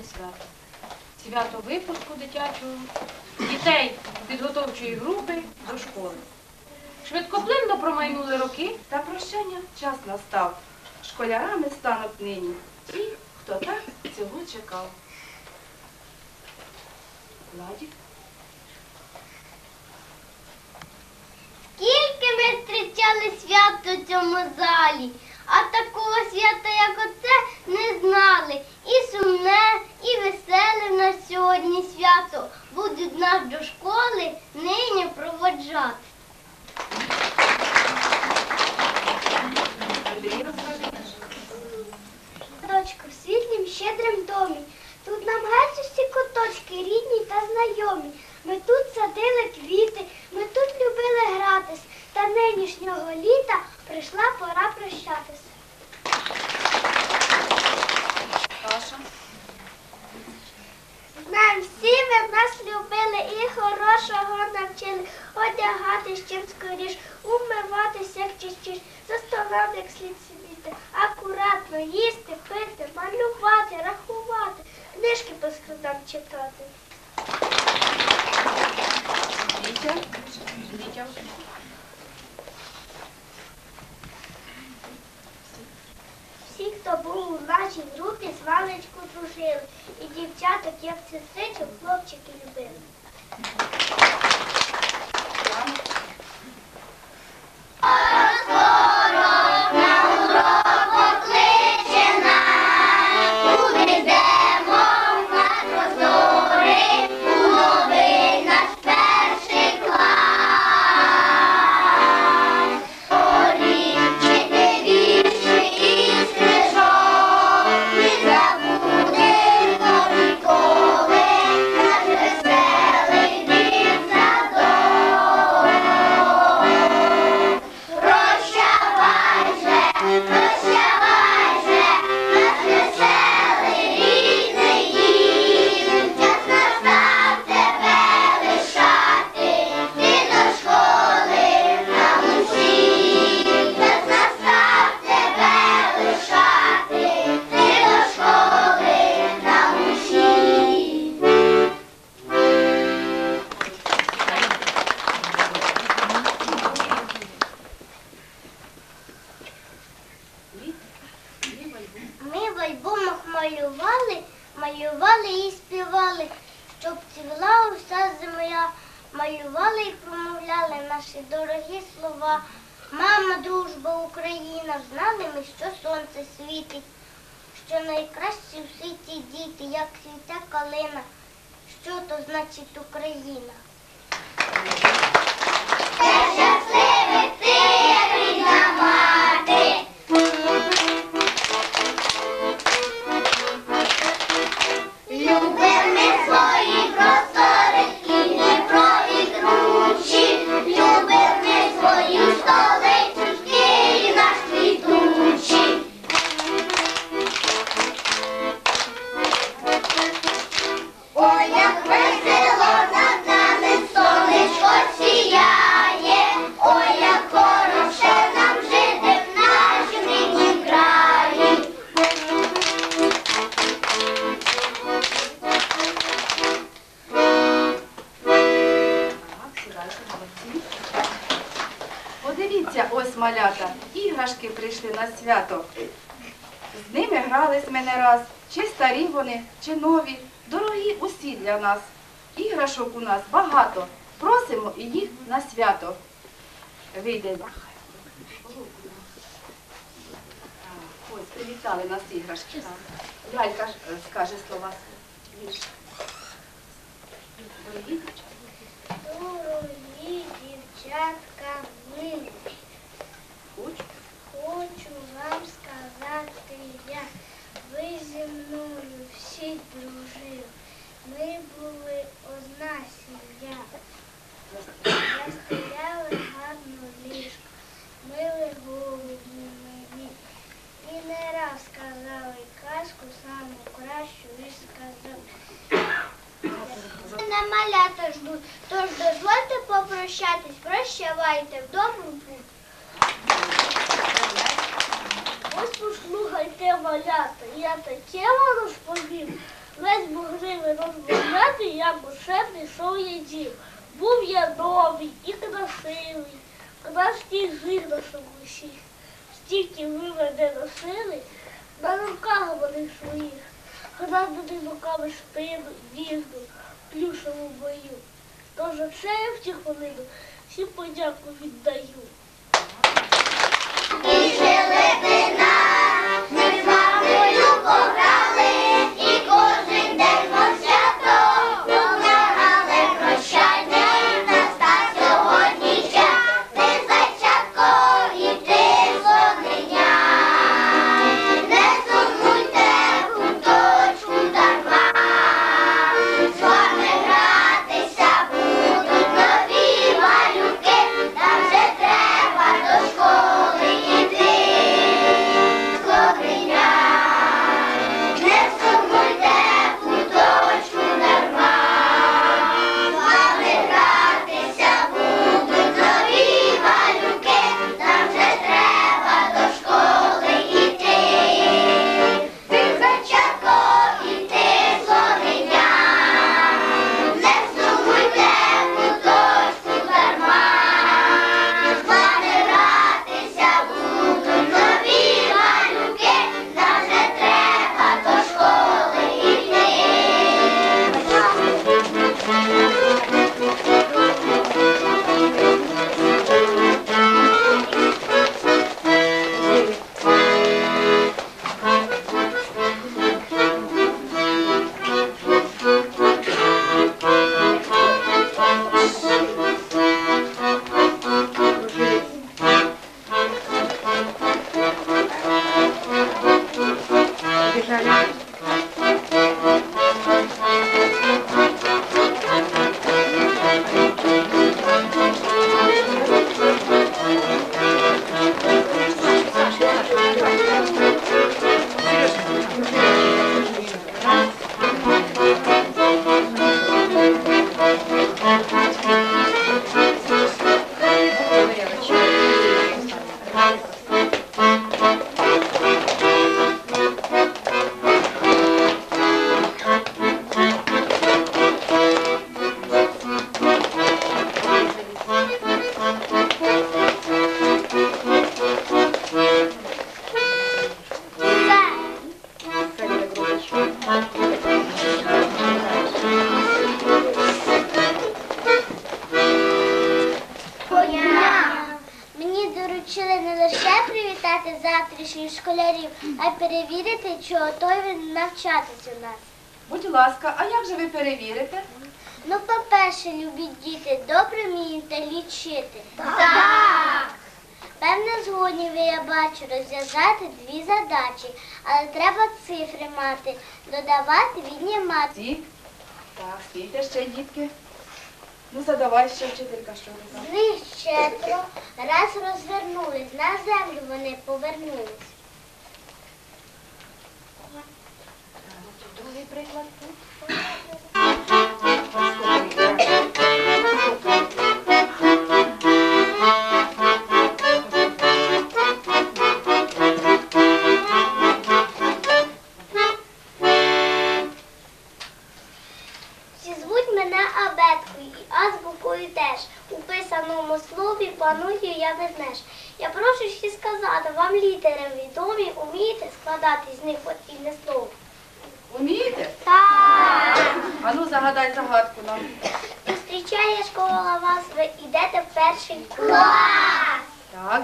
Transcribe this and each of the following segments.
новорічне свято. Свято випуску дитячого, дітей підготовчої групи до школи. Швидкоплинно промайнули роки, Та прощання час настав. Школярами стануть нині. Ті, хто так цього чекав. Владік? Скільки ми зустрічали свято в цьому залі, а такого свята, як оце, не знали. І сумне, і веселе в нас сьогодні свято будуть нас до школи нині проводжати. Малювали і промовляли наші дорогі слова. Мама, дружба, Україна, знали ми, що сонце світить, що найкращі в світі діти, як цвіте калина. Що то значить Україна? Щасливих ти, рідна мати! Іграшки прийшли на свято. З ними грались ми не раз, чи старі вони, чи нові, дорогі усі для нас. Іграшок у нас багато. Просимо і їх на свято. Вийде. Ось, привітали нас іграшки. Лялька е, скаже слова. Вірш. Дорогі дівчатка милі, Хочу. Хочу вам сказати я, ви зі мною всі дружили, ми були лічити. Так. Певне, згодні ви, я бачу, розв'язати дві задачі, але треба цифри мати, додавати, віднімати. Ці? Так, стійте ще, дітки. Ну, задавай ще вчителька, що ви там. З них раз розвернулись, на землю вони повернулись. Другий приклад тут.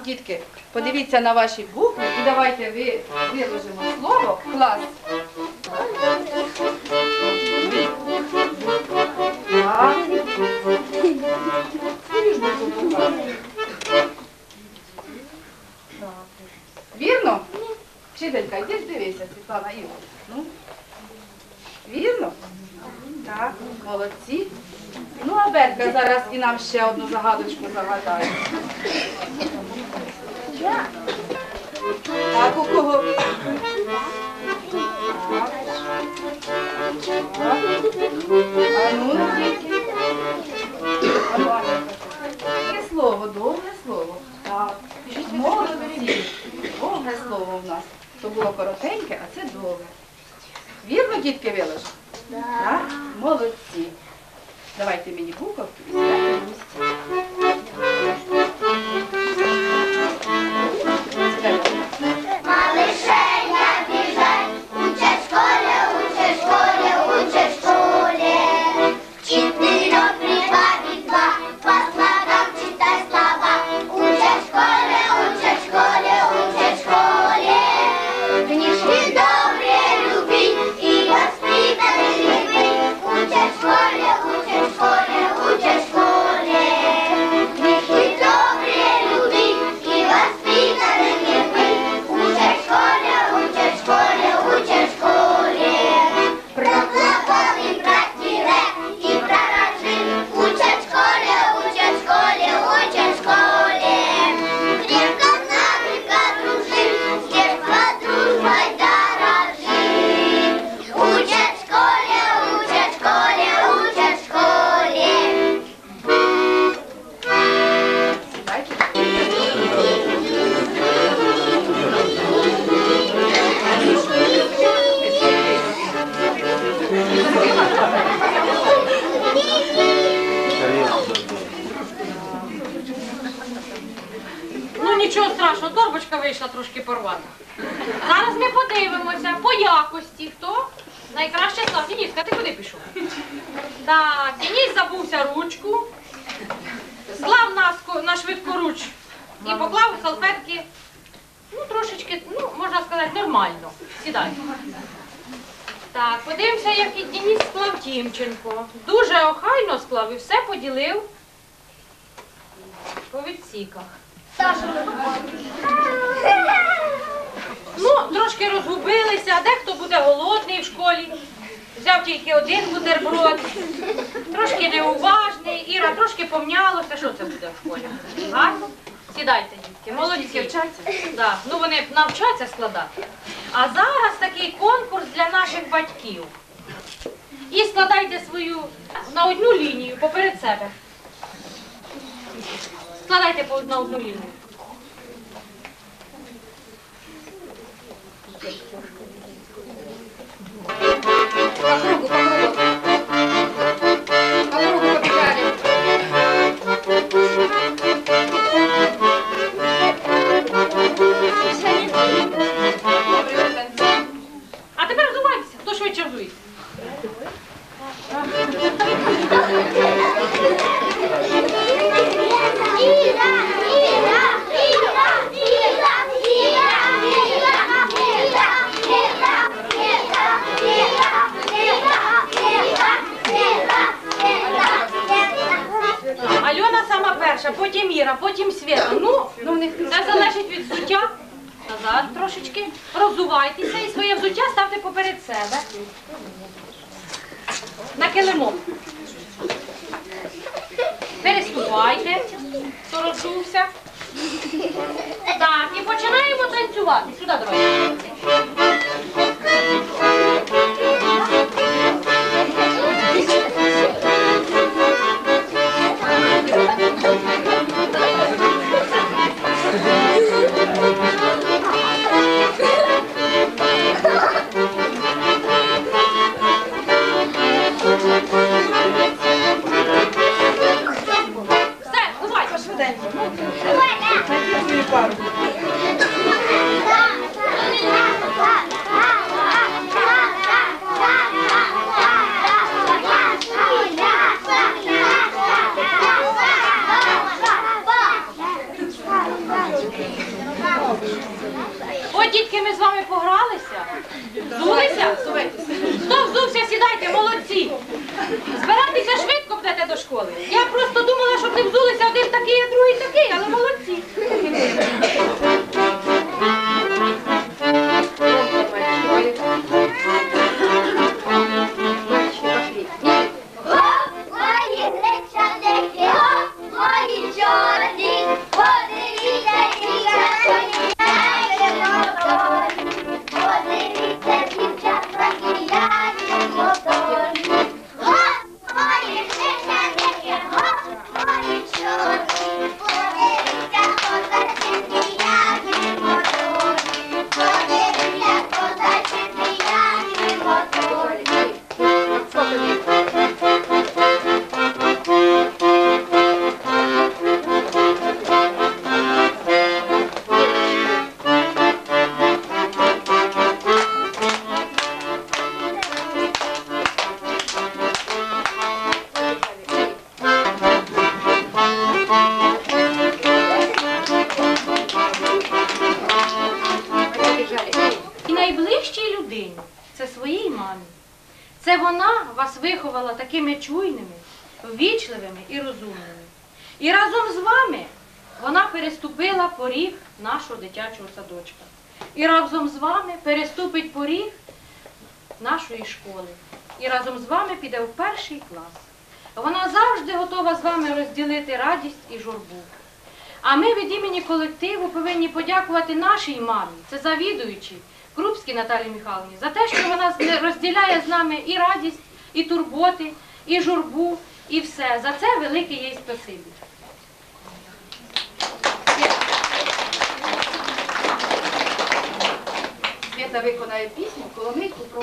дітки, подивіться на ваші букви і давайте ви виложимо слово клас. Вірно? Вчителька, йди ж дивися, Світлана Ігор. Ну, вірно? Так, молодці. Ну, а Бетка зараз і нам ще одну загадочку загадає. Так, у кого? А ну, діти. Добре слово, довге слово. Так. Молодці. Довге слово в нас. То було коротеньке, а це довге. Вірно, дітки вилежать? Так. Молодці. Давайте мені буковки і сідайте. Нічого страшного, торбочка вийшла трошки порвана. Зараз ми подивимося по якості. Хто? Найкраще став. Сініська, ти куди пішов? Так, Сініс забувся ручку, склав на, на швидкоруч і поклав салфетки. Ну, трошечки, ну, можна сказати, нормально. Сідай. Так, подивимося, як і Дініс склав Тімченко. Дуже охайно склав і все поділив по відсіках. Ну, трошки розгубилися, а дехто буде голодний в школі. Взяв тільки один бутерброд, трошки неуважний, Іра трошки помнялося, що це буде в школі. Гарно? Сідайте, дітки, молодці. Вчаться? Да. Ну вони навчаться складати. А зараз такий конкурс для наших батьків. І складайте свою на одну лінію поперед себе. Składaj te połudnowną linę. Po krugu, po krugu. sáquenle moco. Такими чуйними, ввічливими і розумними. І разом з вами вона переступила поріг нашого дитячого садочка. І разом з вами переступить поріг нашої школи. І разом з вами піде в перший клас. Вона завжди готова з вами розділити радість і журбу. А ми від імені колективу повинні подякувати нашій мамі, це завідуючій Крупській Наталії Михайловні, за те, що вона розділяє з нами і радість, і турботи, і журбу, і все. За це велике їй спасибі. Свята виконає пісню Коломийку про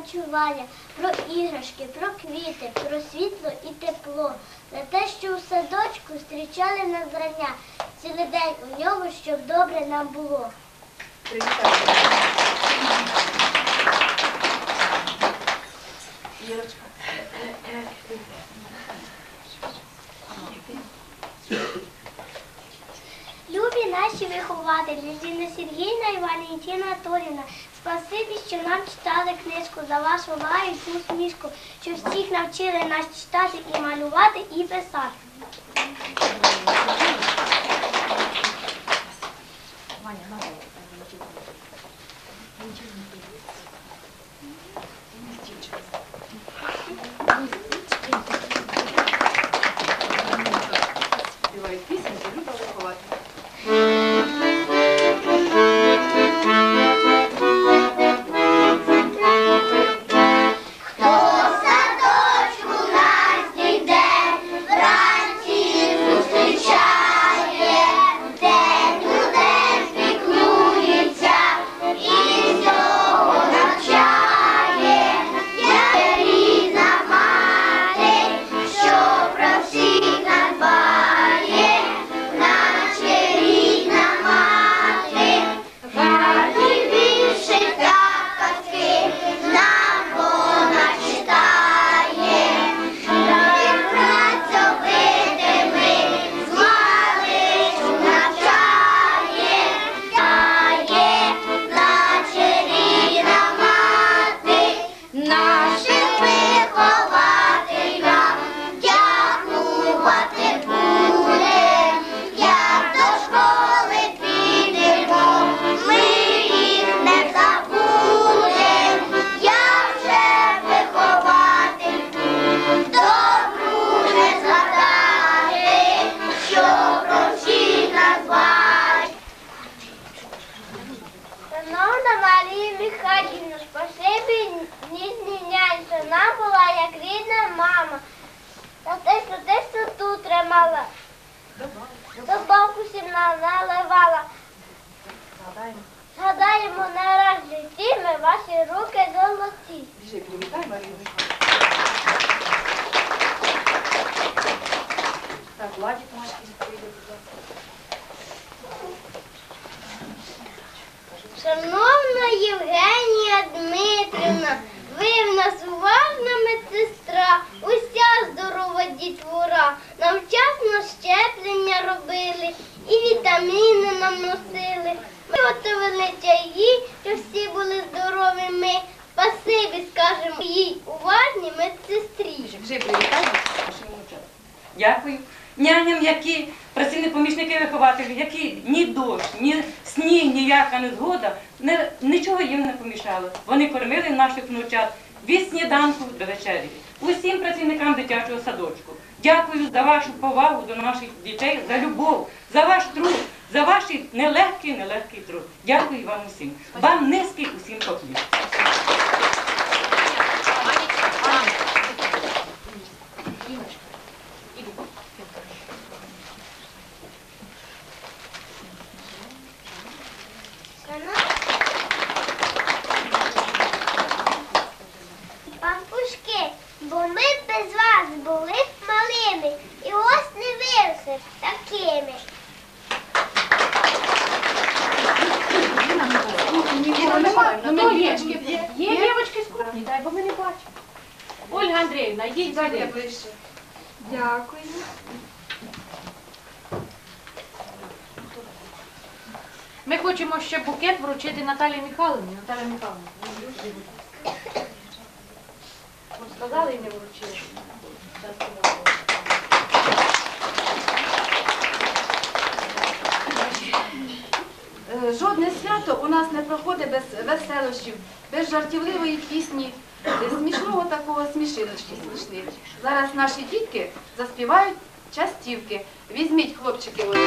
харчування, про іграшки, про квіти, про світло і тепло, за те, що у садочку зустрічали нас зрання, цілий день у ньому, щоб добре нам було. Ірочка. Наші вихователі, Ліна Сергійна і Валентина Торіна. спасибі, що нам читали книжку за вашу лаю і усмішку, що всіх навчили нас читати і малювати, і писати. Співають тримала, добавку всім наливала. Згадаємо не раз в житті ми ваші руки золоті. Біжи, привітай Марину. Так, Владик Машки, прийде, будь ласка. Шановна Євгенія Дмитрівна, ви в нас уважна медсестра, уся дітвора. Нам вчасно щеплення робили і вітаміни нам носили. Ми готували чаї, щоб всі були здорові. Ми спасибі скажемо їй уважній медсестрі. Біжи, біжи, нашому часу. Дякую. Няням, які працівні помічники вихователі, які ні дощ, ні сніг, ніяка незгода, не, нічого їм не помішало. Вони кормили наших внучат від сніданку до вечері. Усім працівникам дитячого садочку. Дякую за вашу повагу до наших дітей, за любов, за ваш труд, за ваш нелегкий, нелегкий труд. Дякую вам усім. Вам низький усім поклін. Пампушки, бо ми б без вас були б малими і ось не виросли б такими. Нікого немає, Ну, ну, то ми є. є. Є дівчатки дай, бо ми не бачимо. Ольга Андріївна, йдіть сюди. ближче. Дякую. Ми хочемо ще букет вручити Наталії Михайловні. Наталія Михайловна. Ви сказали і не вручили. Е, Жодне свято у нас не проходить без веселощів, без жартівливої пісні, смішного такого смішиночки смішних. Зараз наші дітки заспівають частівки. Візьміть, хлопчики, ось.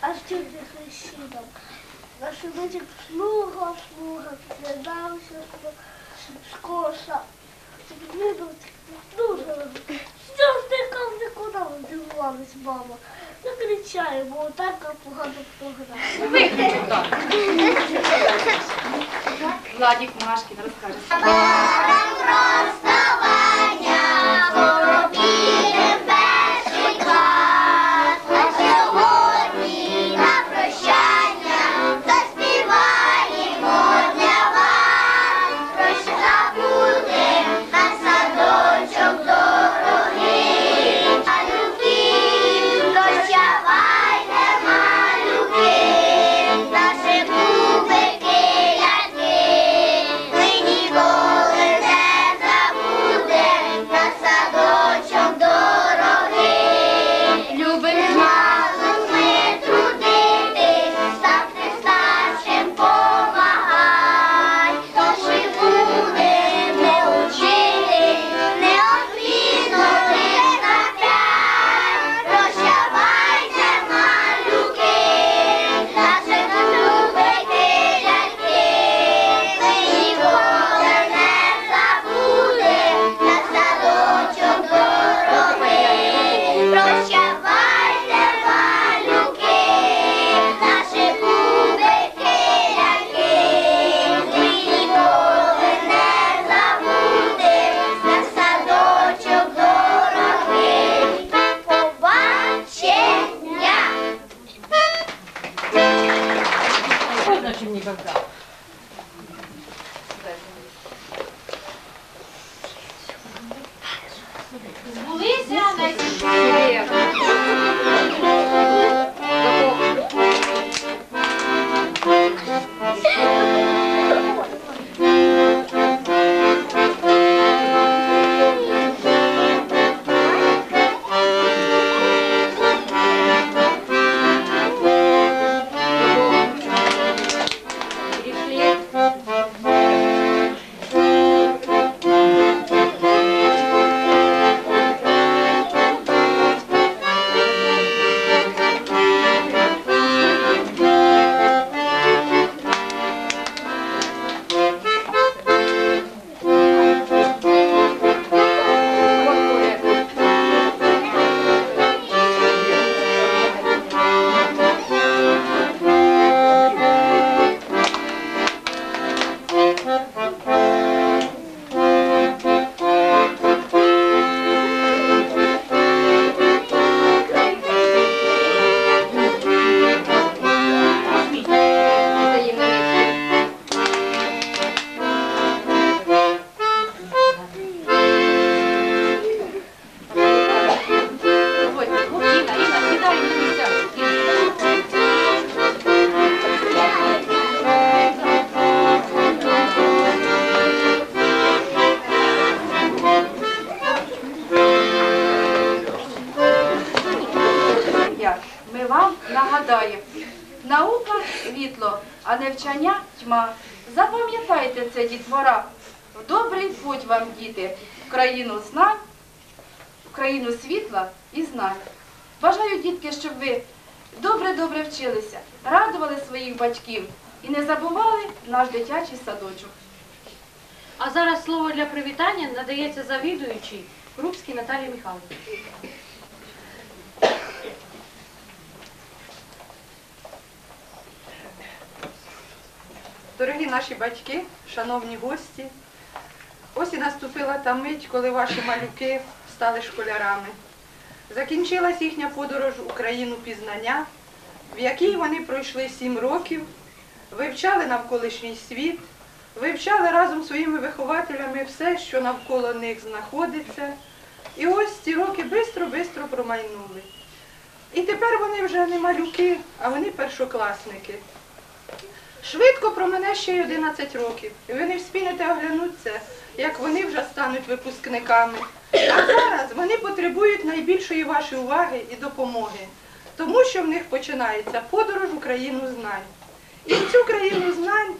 Аж тільки хрещином. Наш синочок слуга, слуга, придався з коша. Дуже. Що нікуди здивувалась, мама? Не кричаю, бо так погано так. Владик Машкін розкаже. Никогда. Збулися найсвітліші. Навчання. Запам'ятайте це, дітвора. В добрий путь вам, діти, в країну знань, в країну світла і знань. Бажаю, дітки, щоб ви добре-добре вчилися, радували своїх батьків і не забували наш дитячий садочок. А зараз слово для привітання надається завідуючій Крупській Наталії Михайловні. Дорогі наші батьки, шановні гості, ось і наступила та мить, коли ваші малюки стали школярами. Закінчилась їхня подорож у країну пізнання, в якій вони пройшли сім років, вивчали навколишній світ, вивчали разом зі своїми вихователями все, що навколо них знаходиться. І ось ці роки бистро-бистро промайнули. І тепер вони вже не малюки, а вони першокласники. Швидко промине ще й 11 років, і ви не вспінете оглянутися, як вони вже стануть випускниками. А зараз вони потребують найбільшої вашої уваги і допомоги, тому що в них починається подорож у країну знань. І цю країну знань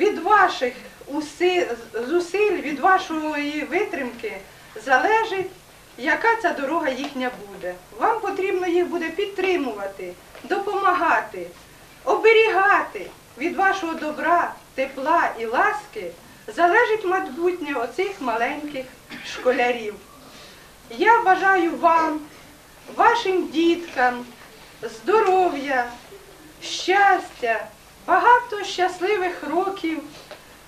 від ваших уси- зусиль, від вашої витримки залежить, яка ця дорога їхня буде. Вам потрібно їх буде підтримувати, допомагати, оберігати від вашого добра, тепла і ласки залежить майбутнє оцих маленьких школярів. Я бажаю вам, вашим діткам, здоров'я, щастя, багато щасливих років,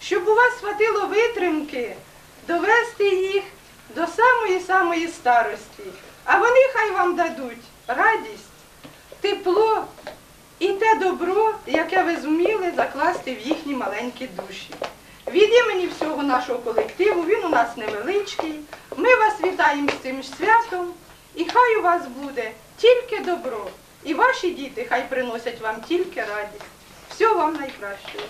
щоб у вас хватило витримки довести їх до самої-самої старості. А вони хай вам дадуть радість, тепло і те добро, яке ви зуміли закласти в їхні маленькі душі. Від імені всього нашого колективу, він у нас невеличкий. Ми вас вітаємо з цим святом, і хай у вас буде тільки добро. І ваші діти хай приносять вам тільки радість. Всього вам найкращого.